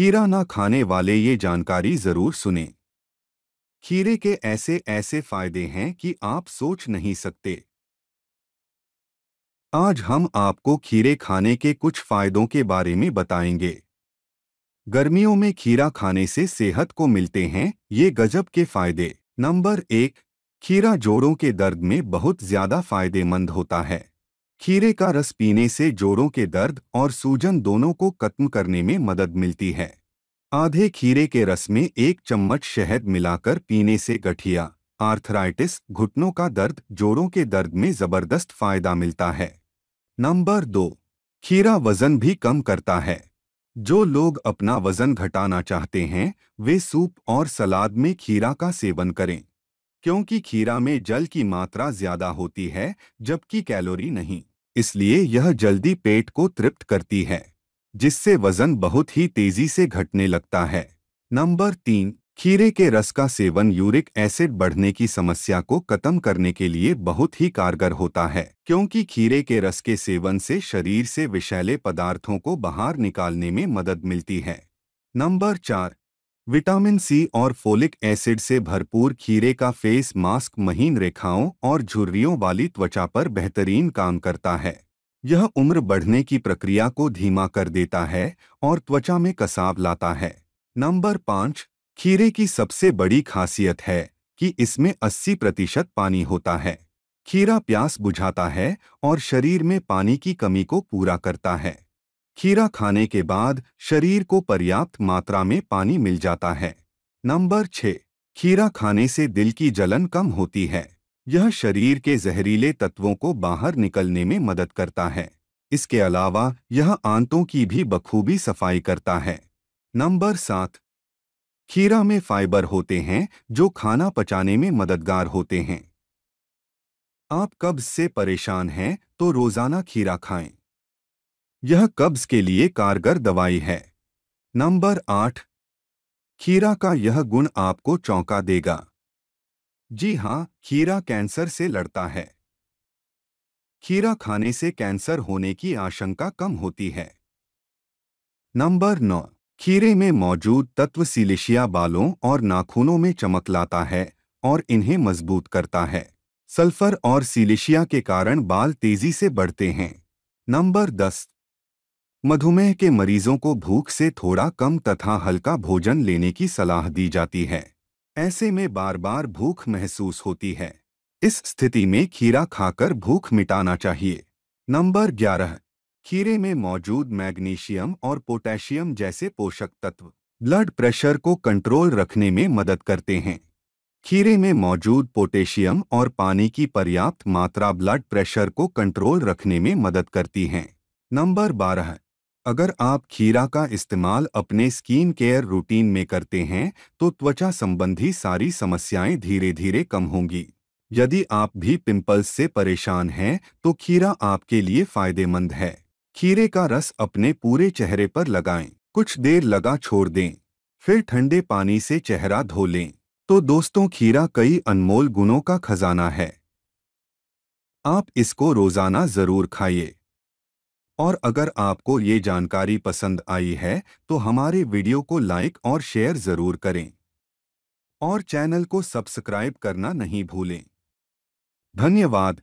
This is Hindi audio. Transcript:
खीरा ना खाने वाले ये जानकारी ज़रूर सुने। खीरे के ऐसे ऐसे फ़ायदे हैं कि आप सोच नहीं सकते। आज हम आपको खीरे खाने के कुछ फायदों के बारे में बताएँगे। गर्मियों में खीरा खाने से सेहत को मिलते हैं, ये गजब के फ़ायदे। नंबर एक, खीरा जोड़ों के दर्द में बहुत ज़्यादा फ़ायदेमंद होता है। खीरे का रस पीने से जोड़ों के दर्द और सूजन दोनों को खत्म करने में मदद मिलती है। आधे खीरे के रस में एक चम्मच शहद मिलाकर पीने से गठिया, आर्थराइटिस घुटनों का दर्द जोड़ों के दर्द में ज़बरदस्त फ़ायदा मिलता है। नंबर दो, खीरा वज़न भी कम करता है। जो लोग अपना वज़न घटाना चाहते हैं, वे सूप और सलाद में खीरा का सेवन करें। क्योंकि खीरा में जल की मात्रा ज़्यादा होती है, जबकि कैलोरी नहीं। इसलिए यह जल्दी पेट को तृप्त करती है, जिससे वज़न बहुत ही तेज़ी से घटने लगता है। नंबर तीन, खीरे के रस का सेवन यूरिक एसिड बढ़ने की समस्या को खत्म करने के लिए बहुत ही कारगर होता है, क्योंकि खीरे के रस के सेवन से शरीर से विषैले पदार्थों को बाहर निकालने में मदद मिलती है। नंबर चार विटामिन सी और फोलिक एसिड से भरपूर खीरे का फेस, मास्क, महीन रेखाओं और झुर्रियों वाली त्वचा पर बेहतरीन काम करता है। यह उम्र बढ़ने की प्रक्रिया को धीमा कर देता है और त्वचा में कसाव लाता है। नंबर पाँच, खीरे की सबसे बड़ी खासियत है कि इसमें 80 प्रतिशत पानी होता है। खीरा प्यास बुझाता है और शरीर में पानी की कमी को पूरा करता है। खीरा खाने के बाद शरीर को पर्याप्त मात्रा में पानी मिल जाता है। नंबर छः, खीरा खाने से दिल की जलन कम होती है। यह शरीर के जहरीले तत्वों को बाहर निकलने में मदद करता है। इसके अलावा यह आंतों की भी बखूबी सफ़ाई करता है। नंबर सात, खीरा में फाइबर होते हैं, जो खाना पचाने में मददगार होते हैं। आप कब्ज से परेशान हैं तो रोज़ाना खीरा खाएँ। यह कब्ज के लिए कारगर दवाई है। नंबर आठ। खीरा का यह गुण आपको चौंका देगा। जी हाँ, खीरा कैंसर से लड़ता है। खीरा खाने से कैंसर होने की आशंका कम होती है। नंबर नौ। खीरे में मौजूद तत्व सिलिशिया बालों और नाखूनों में चमक लाता है और इन्हें मज़बूत करता है। सल्फ़र और सिलिशिया के कारण बाल तेज़ी से बढ़ते हैं। नंबर दस। मधुमेह के मरीजों को भूख से थोड़ा कम तथा हल्का भोजन लेने की सलाह दी जाती है। ऐसे में बार बार भूख महसूस होती है। इस स्थिति में खीरा खाकर भूख मिटाना चाहिए। नंबर ग्यारह, खीरे में मौजूद मैग्नीशियम और पोटेशियम जैसे पोषक तत्व, ब्लड प्रेशर को कंट्रोल रखने में मदद करते हैं। खीरे में मौजूद पोटेशियम और पानी की पर्याप्त मात्रा ब्लड प्रेशर को कंट्रोल रखने में मदद करती हैं। नंबर बारह अगर आप खीरा का इस्तेमाल अपने स्किन केयर रूटीन में करते हैं तो त्वचा संबंधी सारी समस्याएँ धीरे धीरे कम होंगी। यदि आप भी पिंपल्स से परेशान हैं तो खीरा आपके लिए फ़ायदेमंद है। खीरे का रस अपने पूरे चेहरे पर लगाएँ। कुछ देर लगा छोड़ दें। फिर ठंडे पानी से चेहरा धो लें। तो दोस्तों, खीरा कई अनमोल गुणों का खजाना है। आप इसको रोज़ाना ज़रूर खाइए। और अगर आपको ये जानकारी पसंद आई है तो हमारे वीडियो को लाइक और शेयर ज़रूर करें। और चैनल को सब्सक्राइब करना नहीं भूलें। धन्यवाद।